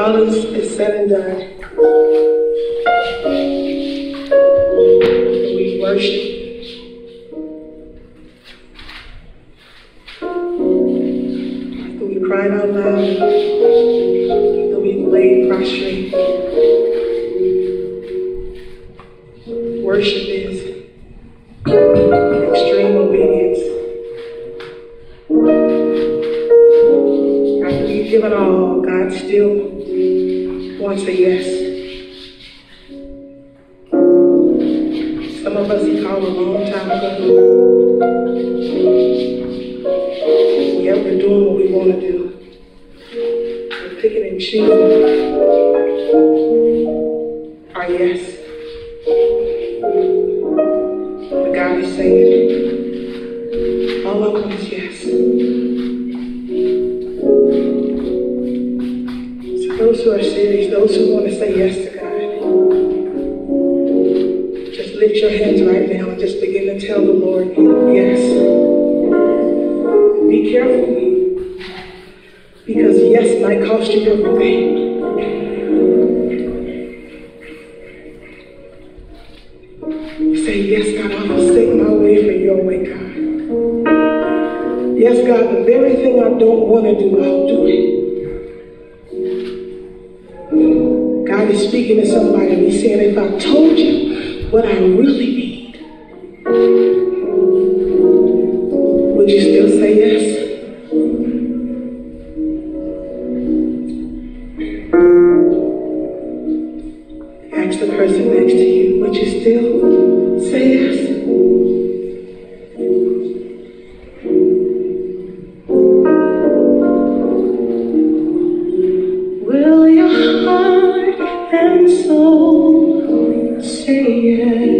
All is, said and done. We worship. We cried out loud, we laid prostrate. Worship is extreme obedience. After we've given all, God still doing what we want to do. We're picking and choosing our yes. But God is saying, all I want is yes. So those who are serious, those who want to say yes to God, just lift your hands right now and just begin to tell the Lord, yes. Be careful, yes might cost you everything. Say, yes, God, I'll forsake my way for your way, God. Yes, God, the very thing I don't want to do, I'll do it. God is speaking to somebody and he's saying, if I told you what I really need, would you still soul say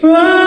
from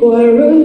Yeah.